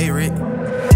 Hey, Rick.